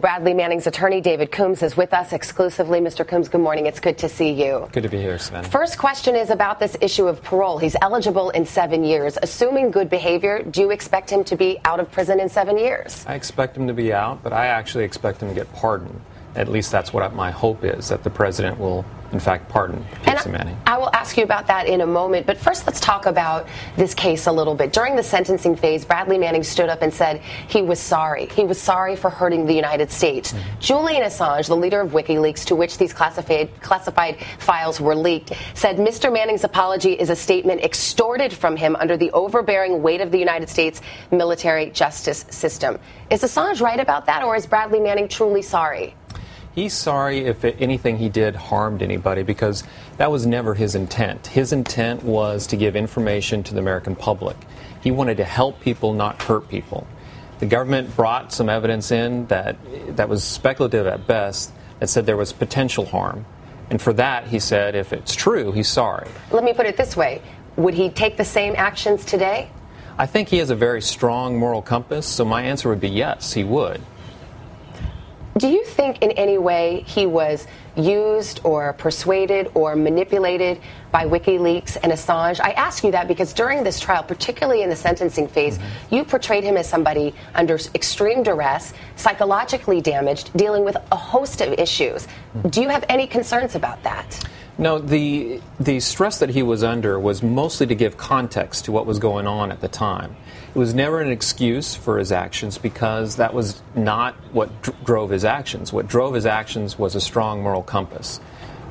Bradley Manning's attorney, David Coombs, is with us exclusively. Mr. Coombs, good morning. It's good to see you. Good to be here, Savannah. First question is about this issue of parole. He's eligible in seven years. Assuming good behavior, do you expect him to be out of prison in seven years? I expect him to be out, but I actually expect him to get pardoned. At least that's what my hope is, that the president will in fact, pardon PFC Manning. I will ask you about that in a moment, but first let's talk about this case a little bit. During the sentencing phase, Bradley Manning stood up and said he was sorry. He was sorry for hurting the United States. Mm-hmm. Julian Assange, the leader of WikiLeaks, to which these classified, classified files were leaked, said Mr. Manning's apology is a statement extorted from him under the overbearing weight of the United States military justice system. Is Assange right about that, or is Bradley Manning truly sorry? He's sorry if anything he did harmed anybody because that was never his intent. His intent was to give information to the American public. He wanted to help people, not hurt people. The government brought some evidence in that that was speculative at best that said there was potential harm. And for that, he said, if it's true, he's sorry. Let me put it this way Would he take the same actions today? I think he has a very strong moral compass, so my answer would be yes, he would. Do you think in any way he was used or persuaded or manipulated by WikiLeaks and Assange? I ask you that because during this trial, particularly in the sentencing phase, mm-hmm. you portrayed him as somebody under extreme duress, psychologically damaged, dealing with a host of issues. Mm-hmm. Do you have any concerns about that? No, the the stress that he was under was mostly to give context to what was going on at the time. It was never an excuse for his actions because that was not what dr- drove his actions. What drove his actions was a strong moral compass.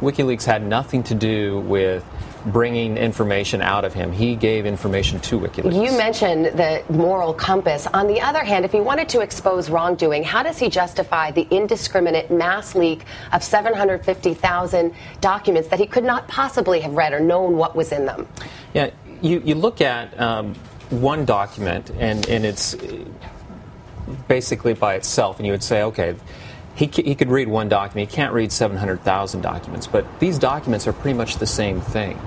WikiLeaks had nothing to do with bringing information out of him. He gave information to WikiLeaks. You mentioned the moral compass. On the other hand, if he wanted to expose wrongdoing, how does he justify the indiscriminate mass leak of 750,000 documents that he could not possibly have read or known what was in them? Yeah, you, you look at um, one document and, and it's basically by itself, and you would say, okay, he, he could read one document. He can't read 700,000 documents, but these documents are pretty much the same thing.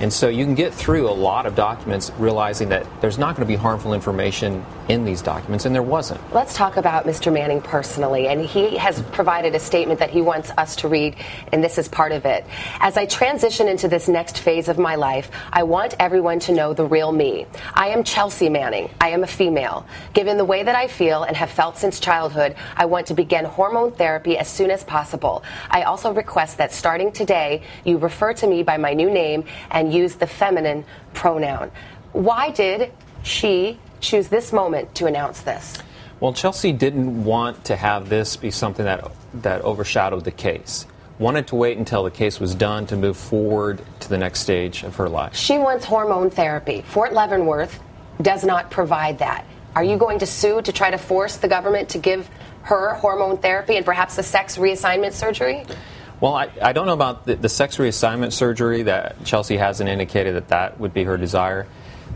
And so you can get through a lot of documents realizing that there's not going to be harmful information in these documents, and there wasn't. Let's talk about Mr. Manning personally. And he has provided a statement that he wants us to read, and this is part of it. As I transition into this next phase of my life, I want everyone to know the real me. I am Chelsea Manning. I am a female. Given the way that I feel and have felt since childhood, I want to begin hormone therapy as soon as possible. I also request that starting today, you refer to me by my new name and use the feminine pronoun. Why did she choose this moment to announce this? Well, Chelsea didn't want to have this be something that that overshadowed the case. Wanted to wait until the case was done to move forward to the next stage of her life. She wants hormone therapy. Fort Leavenworth does not provide that. Are you going to sue to try to force the government to give her hormone therapy and perhaps a sex reassignment surgery? Well, I, I don't know about the, the sex reassignment surgery that Chelsea hasn't indicated that that would be her desire.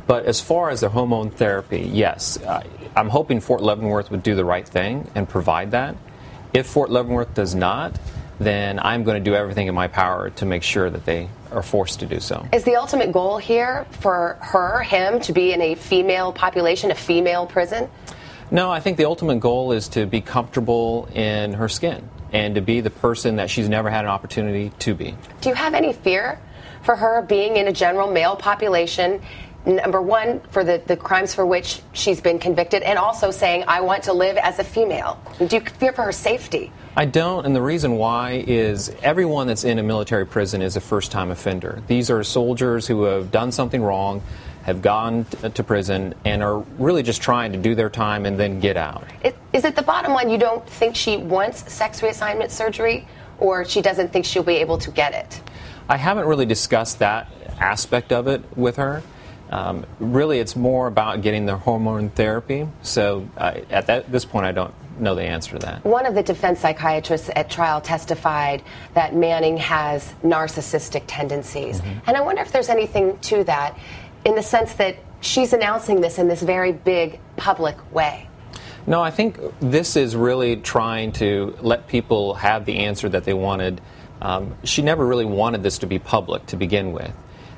But as far as the hormone therapy, yes, I, I'm hoping Fort Leavenworth would do the right thing and provide that. If Fort Leavenworth does not, then I'm going to do everything in my power to make sure that they are forced to do so. Is the ultimate goal here for her, him, to be in a female population, a female prison? No, I think the ultimate goal is to be comfortable in her skin and to be the person that she's never had an opportunity to be. Do you have any fear for her being in a general male population number one, for the, the crimes for which she's been convicted, and also saying, I want to live as a female. Do you fear for her safety? I don't, and the reason why is everyone that's in a military prison is a first time offender. These are soldiers who have done something wrong, have gone to prison, and are really just trying to do their time and then get out. It, is it the bottom line you don't think she wants sex reassignment surgery, or she doesn't think she'll be able to get it? I haven't really discussed that aspect of it with her. Um, really, it's more about getting the hormone therapy. So uh, at that, this point, I don't know the answer to that. One of the defense psychiatrists at trial testified that Manning has narcissistic tendencies. Mm-hmm. And I wonder if there's anything to that in the sense that she's announcing this in this very big public way. No, I think this is really trying to let people have the answer that they wanted. Um, she never really wanted this to be public to begin with.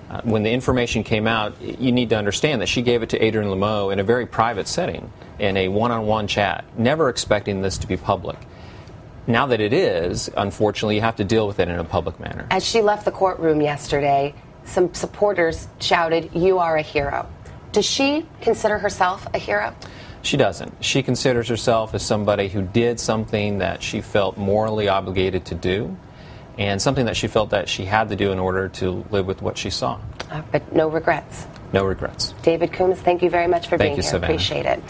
Uh, when the information came out, you need to understand that she gave it to Adrian Lamo in a very private setting, in a one on one chat, never expecting this to be public. now that it is, unfortunately, you have to deal with it in a public manner. As she left the courtroom yesterday, some supporters shouted, You are a hero. Does she consider herself a hero? She doesn't. She considers herself as somebody who did something that she felt morally obligated to do and something that she felt that she had to do in order to live with what she saw. Uh, but no regrets. No regrets. David Coombs, thank you very much for Thank being you, here. Savannah. Appreciate it.